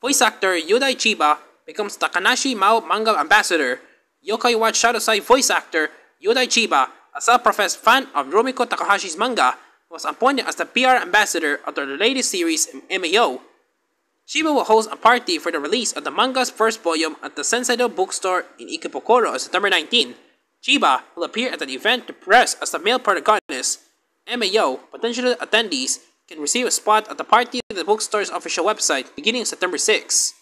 Voice actor Yudai Chiba becomes Takahashi Mao manga ambassador. Yokai Watch Shadow Side voice actor Yudai Chiba, a self-professed fan of Rumiko Takahashi's manga, was appointed as the PR ambassador of the latest series MAO. Chiba will host a party for the release of the manga's first volume at the Sanseido bookstore in Ikebukuro on September 19. Chiba will appear at the event to press as the male protagonist. MAO potential attendees can receive a spot at the party at the bookstore's official website beginning September 6.